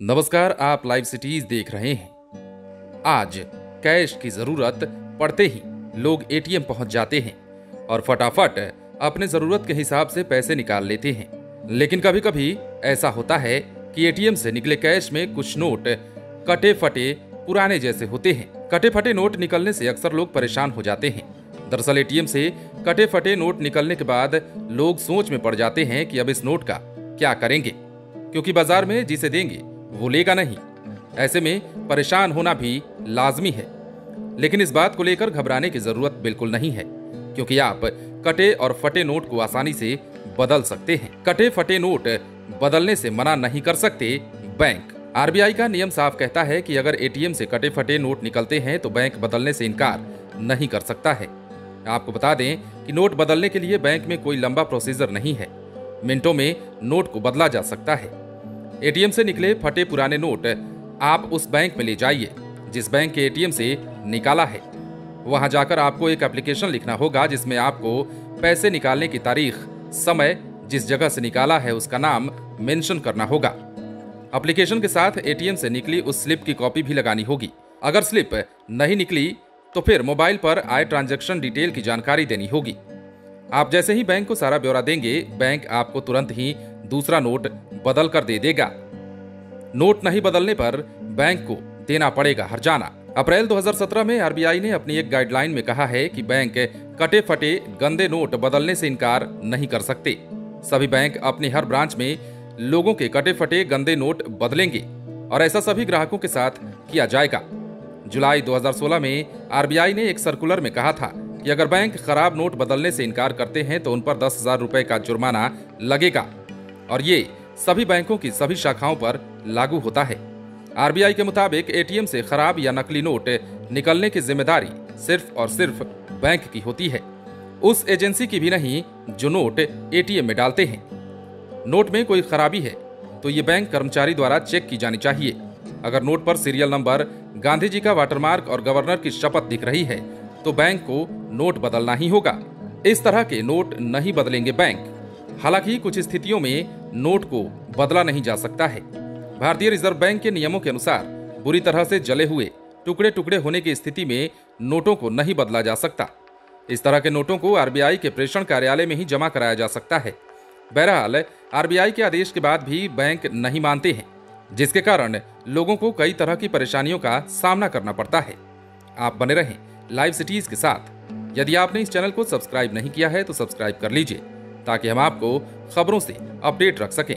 नमस्कार, आप live cities देख रहे हैं। आज कैश की ज़रूरत पड़ते ही लोग एटीएम पहुँच जाते हैं और फटाफट अपने ज़रूरत के हिसाब से पैसे निकाल लेते हैं। लेकिन कभी कभी ऐसा होता है कि एटीएम से निकले कैश में कुछ नोट कटे फटे पुराने जैसे होते हैं। कटे फटे नोट निकलने से अक्सर लोग परेशान हो जाते हैं। दरअसल एटीएम से कटे फटे नोट निकलने के बाद लोग सोच में पड़ जाते हैं कि अब इस नोट का क्या करेंगे, क्योंकि बाज़ार में जिसे देंगे वो लेगा नहीं। ऐसे में परेशान होना भी लाजमी है। लेकिन इस बात को लेकर घबराने की ज़रूरत बिल्कुल नहीं है, क्योंकि आप कटे और फटे नोट को आसानी से बदल सकते हैं। कटे फटे नोट बदलने से मना नहीं कर सकते बैंक। आरबीआई का नियम साफ़ कहता है कि अगर एटीएम से कटे फटे नोट निकलते हैं तो बैंक बदलने से इनकार नहीं कर सकता है। आपको बता दें कि नोट बदलने के लिए बैंक में कोई लंबा प्रोसीजर नहीं है। मिनटों में नोट को बदला जा सकता है। एटीएम से निकले फटे पुराने नोट आप उस बैंक में ले जाइए, जिस बैंक के एटीएम से निकाला है। वहाँ जाकर आपको एक एप्लीकेशन लिखना होगा, जिसमें आपको पैसे निकालने की तारीख, समय, जिस जगह से निकाला है उसका नाम मेंशन करना होगा। एप्लीकेशन के साथ एटीएम से निकली उस स्लिप की कॉपी भी लगानी होगी। अगर स्लिप नहीं निकली तो फिर मोबाइल पर आए ट्रांजैक्शन डिटेल की जानकारी देनी होगी। आप जैसे ही बैंक को सारा ब्यौरा देंगे, बैंक आपको तुरंत ही दूसरा नोट बदल कर दे देगा। नोट नहीं बदलने पर बैंक को देना पड़ेगा हरजाना अप्रैल 2017 में आरबीआई ने अपनी एक गाइडलाइन में कहा है कि बैंक कटे फटे गंदे नोट बदलने से इनकार नहीं कर सकते। सभी बैंक अपनी हर ब्रांच में लोगों के कटे फटे गंदे नोट बदलेंगे और ऐसा सभी ग्राहकों के साथ किया जाएगा। जुलाई 2016 में आरबीआई ने एक सर्कुलर में कहा था कि अगर बैंक खराब नोट बदलने से इनकार करते हैं तो उन पर दस हज़ार रुपए का जुर्माना लगेगा। और ये सभी बैंकों की सभी शाखाओं पर लागू होता है। आरबीआई के मुताबिक एटीएम से खराब या नकली नोट निकलने की ज़िम्मेदारी सिर्फ़ और सिर्फ़ बैंक की होती है। उस एजेंसी की भी नहीं, जो नोट एटीएम में डालते हैं। नोट में कोई खराबी है तो ये बैंक कर्मचारी द्वारा चेक की जानी चाहिए। अगर नोट पर सीरियल नंबर गांधी जी का वाटरमार्क और गवर्नर की शपथ दिख रही है तो बैंक को नोट बदलना ही होगा। इस तरह के नोट नहीं बदलेंगे बैंक। हालाँकि कुछ स्थितियों में नोट को बदला नहीं जा सकता है। भारतीय रिज़र्व बैंक के नियमों के अनुसार बुरी तरह से जले हुए टुकड़े टुकड़े होने की स्थिति में नोटों को नहीं बदला जा सकता। इस तरह के नोटों को आरबीआई के प्रेषण कार्यालय में ही जमा कराया जा सकता है। बहरहाल, आरबीआई के आदेश के बाद भी बैंक नहीं मानते हैं, जिसके कारण लोगों को कई तरह की परेशानियों का सामना करना पड़ता है। आप बने रहें। लाइव सिटीज़ के साथ। यदि आपने इस चैनल को सब्सक्राइब नहीं किया है तो सब्सक्राइब कर लीजिए, ताकि हम आपको खबरों से अपडेट रख सकें।